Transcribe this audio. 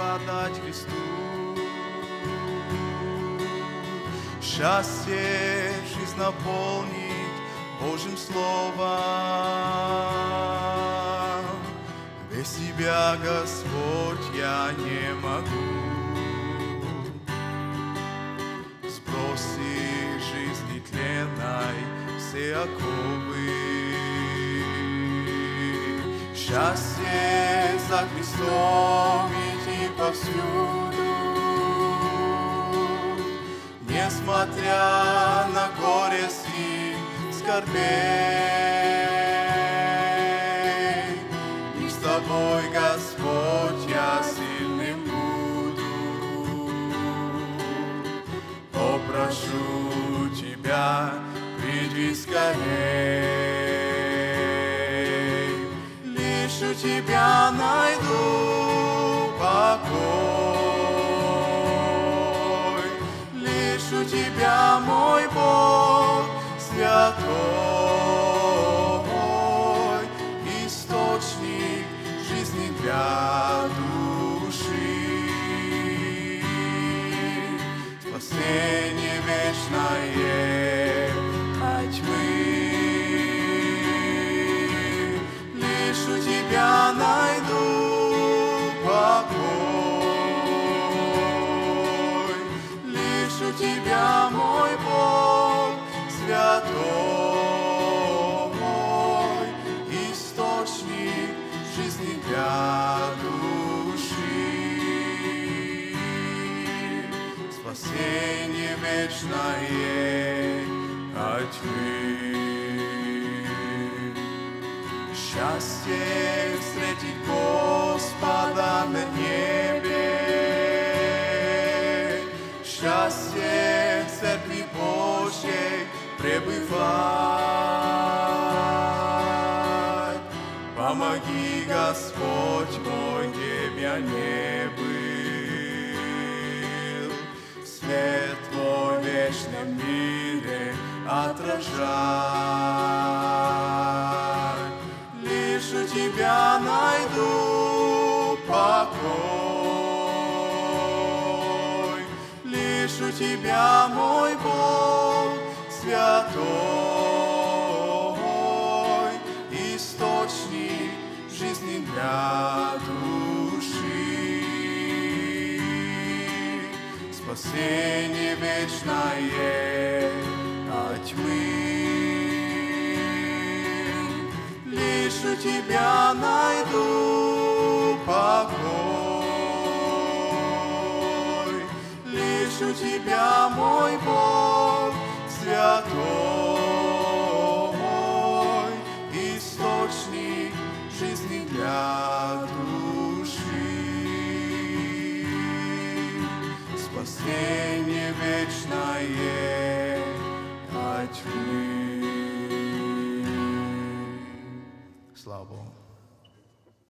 отдать Христу. Счастье жизнь наполнить Божьим Словом. Без Тебя, Господь, я не могу. Сброси жизни тленной все оковы. Счастье за Христом повсюду. Несмотря на горести, скорбей, И с тобой, Господь, я сильным буду. Попрошу Тебя, приди скорей. Лишь у Тебя найду святой, Вечное от. Счастье встретить Господа на небе, Счастье в Церкви Божьей пребывать. Помоги, Господь мой, где б мире отражать. Лишь у Тебя найду покой, Лишь у Тебя, мой Бог, святой, источник жизни для души. Спасение вечное тьмы. Лишь у Тебя найду покой, Лишь у Тебя, мой Бог,